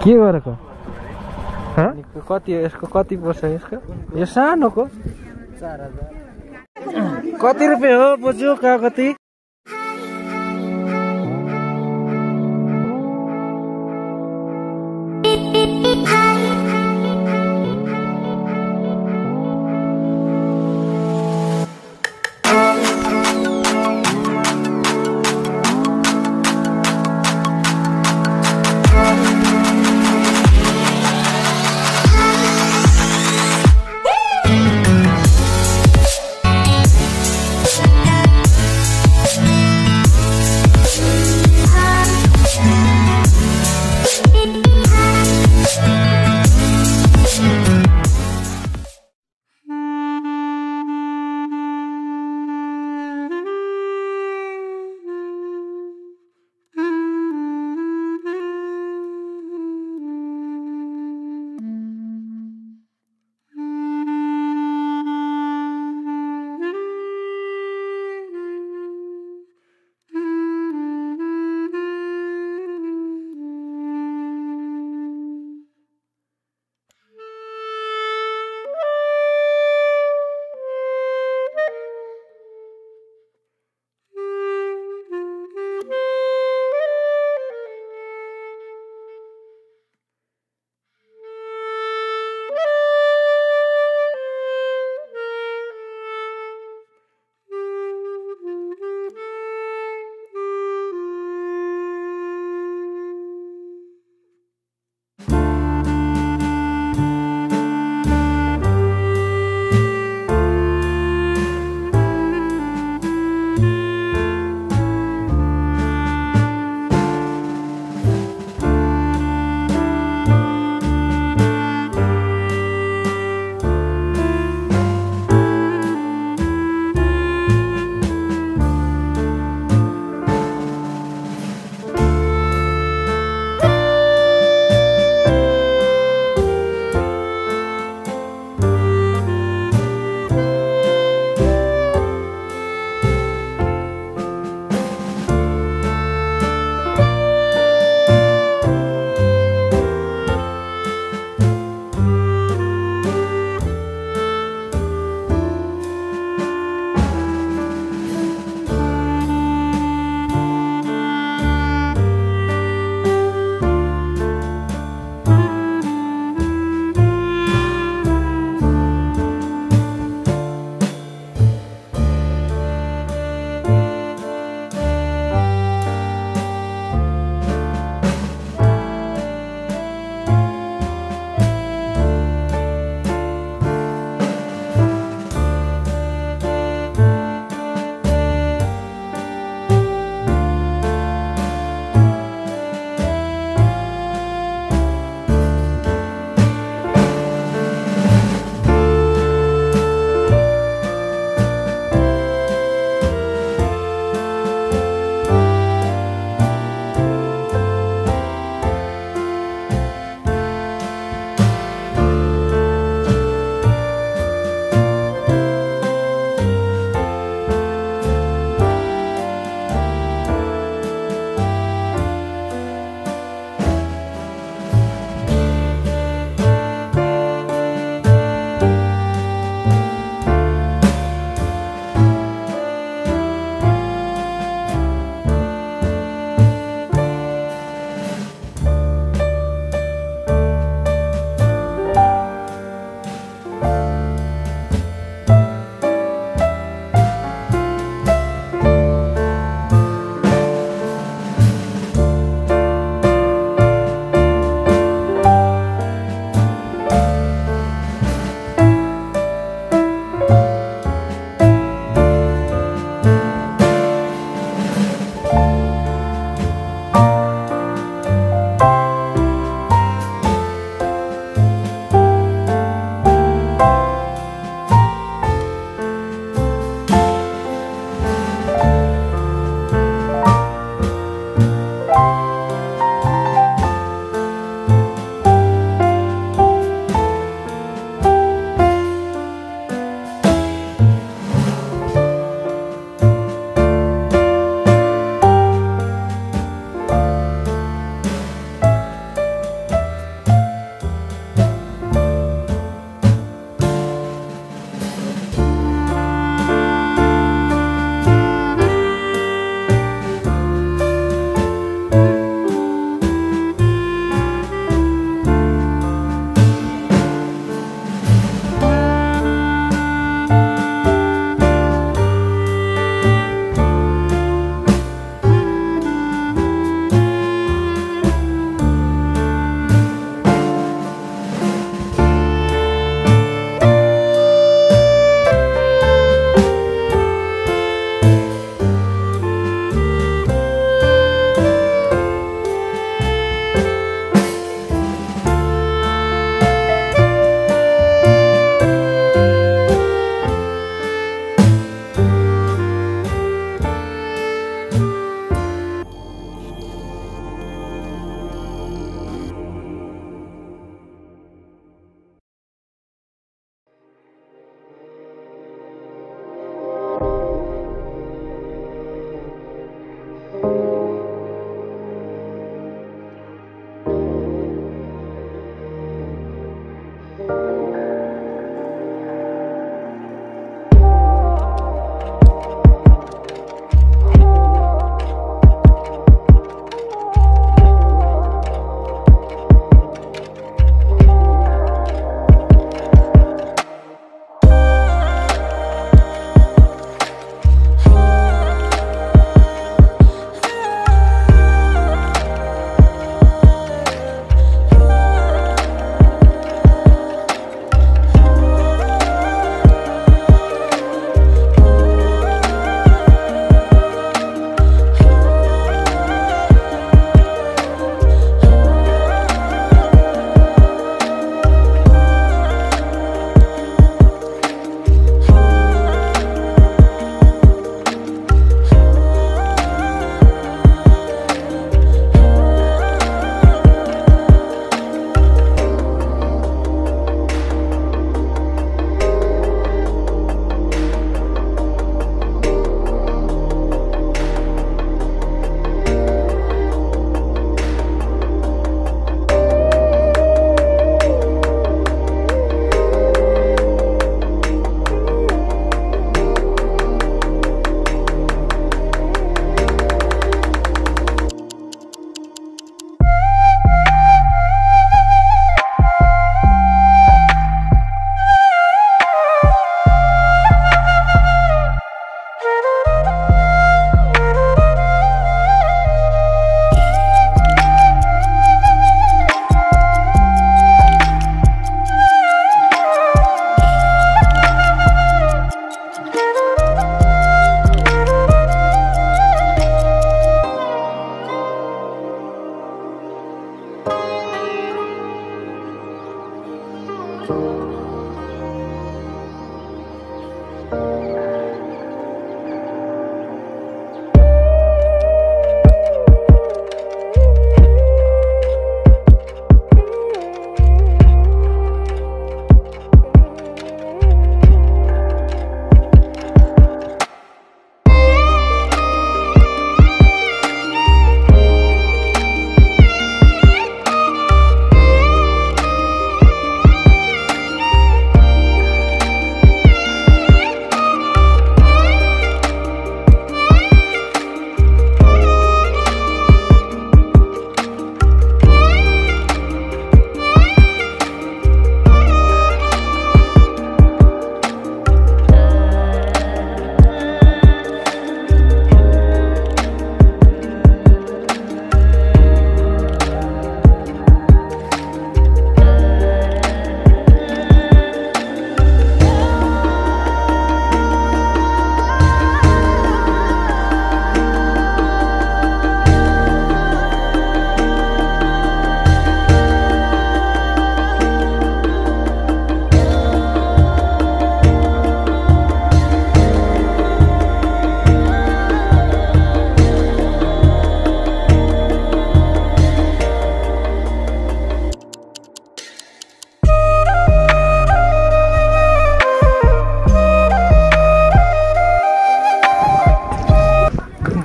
के गरेको कति हो यसको कति पर्छ यसको यो सानोको चार हजार कति रुपियाँ हो बोजू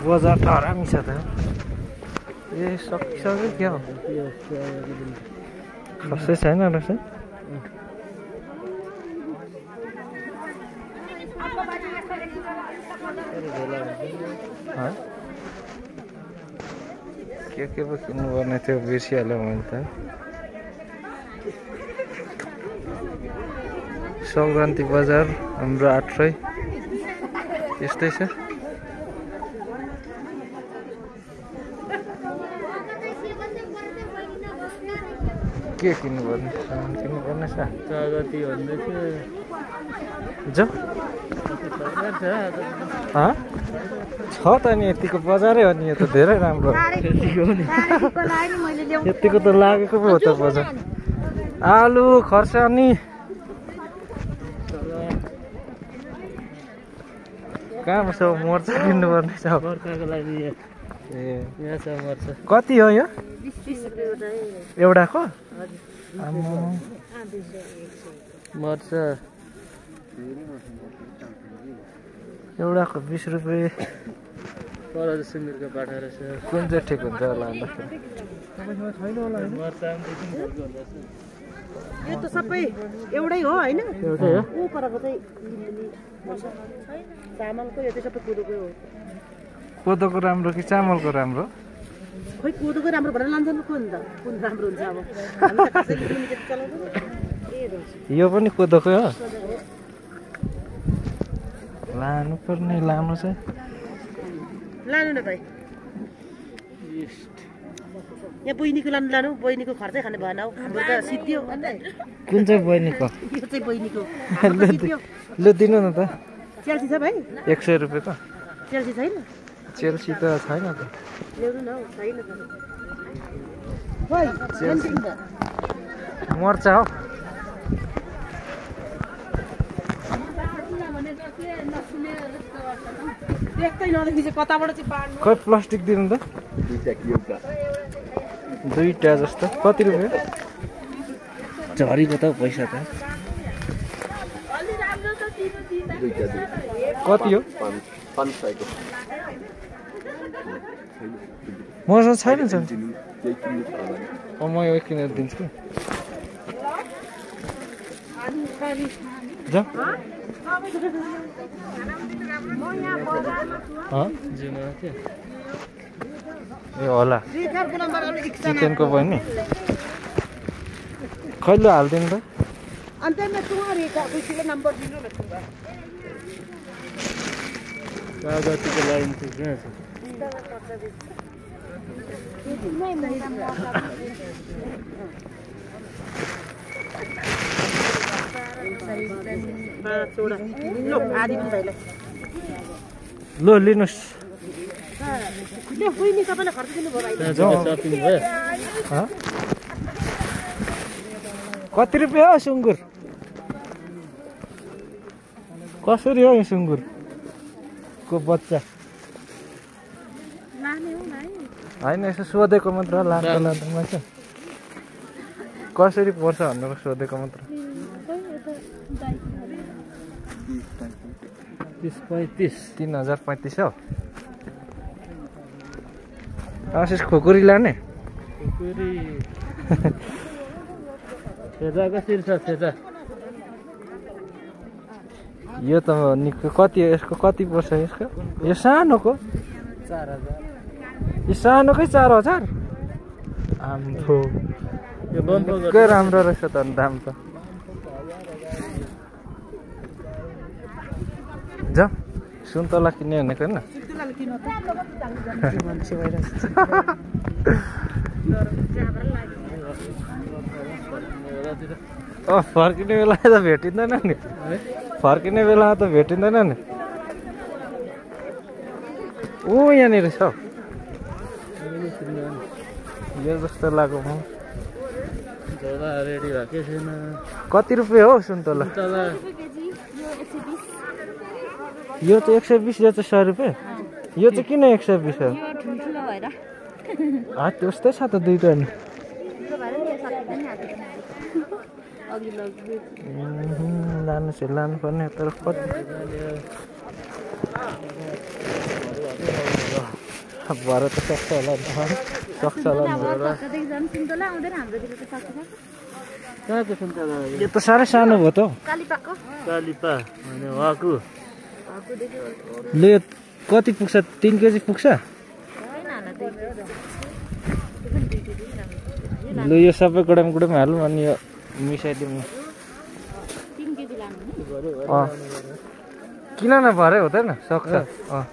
कागती त ए सकिसक्यो क्या? हो खसै छैन रहेछ? के के पो किन्नु पर्ने थियो बिर्सिहाल्यो मैले त। सङ्क्रान्ति बजार हाम्रो आठरै। यस्तै छ। के किन्नु पर्ने सामान किन्नु पर्ने छ। प्रगति भन्दै थियो? छ त नि यतिको बजारै हो नि यो त धेरै राम्रो। यतिको त लागेको पो हो त बजार। आलु खर्सानी। कहाँ छ मर्चा किन्नुपर्ने छ ए यहाँ छ मर्छ कति हो यो? एउटाको। मर्छ एउटाको बिस रुपियाँ। पर सुँगुरको पाठा रहेछ। कुन चाहिँ ठिक हुन्छ होला। यो त सबै एउटै हो होइन? परको चाहिँ। चामलको यो चाहिँ सबै हो। कोदोको राम्रो कि चामलको राम्रो? खोइ कुदोको राम्रो भनेर लान्छन् कुन त। कुन राम्रो हुन्छ अब? यो पनि कोदोकै हो? लानुपर्ने लामो चाहिँ लानु न भाइ। यहाँ बहिनीको लानु लानु। बहिनीको खर्चै खाने भएन हौ। हाम्रो त सिद्धियो कुन चाहिँ बहिनीको? यो चाहिँ बहिनीको। लु दिनु न त। च्याल्सी छ भाइ। एक सय रुपियाँको। च्याल्सी छैन? चेल्सी त छैन त न हौ छैन त भाइ च्याल्सी त मर्चा हो देख्दै नदेखि चाहिँ कताबाट चाहिँ पाड्नु खै प्लास्टिक दिनु त दुईवटा जस्तो कति रुपियाँ झरीको त हौ पैसा त कति हो मसँग छैन छ म एक किनेर दिन्छु कि ए होला चिकनको बहिनी कहिले हालिदिनु त अन्त मैं लो लिनुहोस्? कति रुपियाँ हो सुँगुर कसरी हो यो सुँगुरको बच्चा होइन यसो सोधेको मात्र लाँदा लाँदा मात्र कसरी पर्छ भनेर सोधेको मात्र। तिस पैँतिस। तिन हजार पैँतिस सौ आशिष खुकुरी लाने? खुकुरी। फेदा कसरी छ यो त निकै कति यसको कति पर्छ यसको? यो सानोको? चार हजार। सानोकै चार हजार आम्फो। निकै राम्रो रहेछ त अनि दाम त। जा। सुन्तला किन्ने भनेको होइन फर्किने बेला त भेटिँदैन नि। फर्किने बेलामा त भेटिँदैन नि। ऊ यहाँनिर छ। यो जस्तो लाग्यो म झोला रेडी भएकै छैन कति रुपियाँ हो सुन्तला तल यो चाहिँ एक सय बिस यो चाहिँ सय रुपियाँ यो चाहिँ किन एक सय बिस हो ठुल्ठुलो भएर हा त्यस्तै छ त दुइटा नि भएर लानु चाहिँ लानुपर्ने तर कति भरे त सक्छ होला नि यो? यो त साह्रै सानो भयो त हौ। कालीपाको। कालिपा भने वाकु। ल यो कति पुग्छ? तिन केजी पुग्छ? ल यो सबै गुडाम गुडाम हालौँ अनि यो मिसाइदिउँ। किन न। भरे हुँदैन? सक्छ। अँ।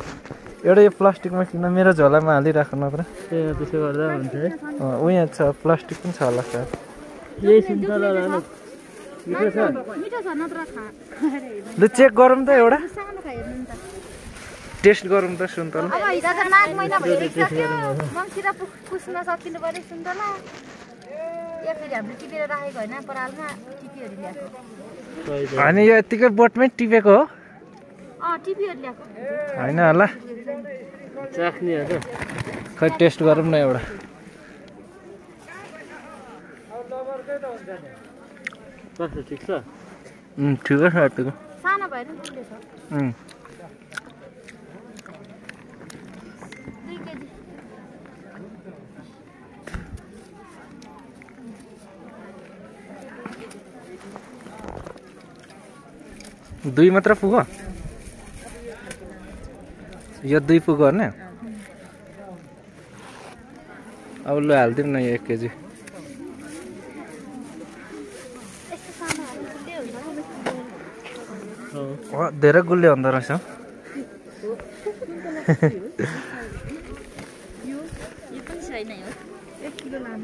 एउटा यो प्लास्टिकमा किन मेरो झोलामा हालिराख्नु नत्र ए त्यसो गर्दा हुन्छ है। अँ उयो छ प्लास्टिक पनि छ होला यही सुन्तला खा। ल चेक गरौँ त एउटा। टेस्ट गरौँ त सुन्तला अब हिजो त माघ महिना भइसक्यो। मङ्सिर पुस पुस्न सकिनु पऱ्यो सुन्तला या फेरि हामीले टिपेर राखेको होइन परालमा। टिपीहरू ल्याएको। सही छ। होइन यो यत्तिकै बोटमै टिपेको हो। होइन होला। चाख्ने हो त खै टेस्ट गरौँ न एउटा। कस्तो ठिक छ? ठिकै छ दुई मात्र पुग्यो यो दुई पुग्यो होइन अब लु हालिदिउँ न यो एक केजी। धेरै गुलियो हुँदो रहेछ।